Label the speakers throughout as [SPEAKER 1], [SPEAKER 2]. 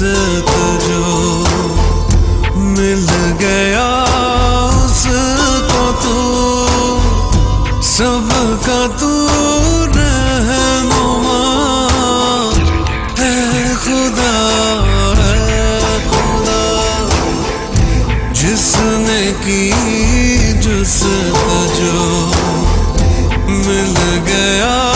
[SPEAKER 1] रिश्त जो मिल गया उसको तू सब का तू रहनुमा है, खुदा खुदा जिसने की जुस्त जो मिल गया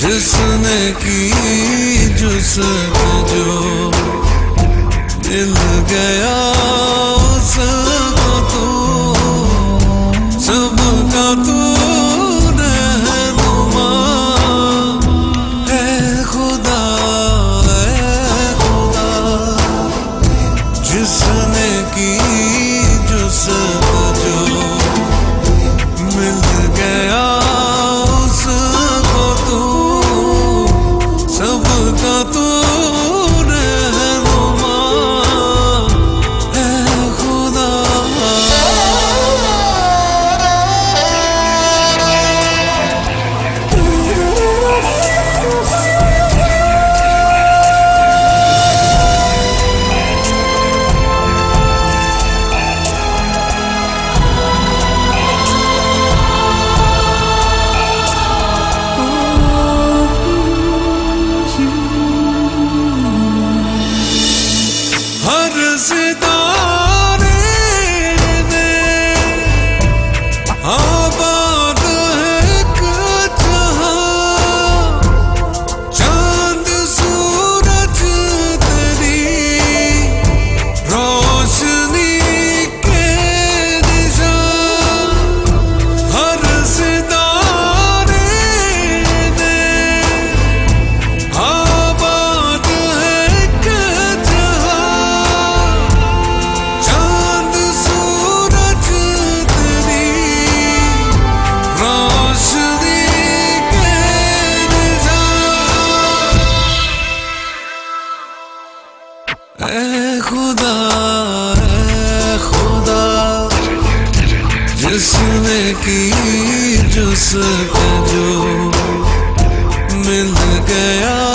[SPEAKER 1] जिसने की जिसने जो मिल गया उसे जो मिल गया।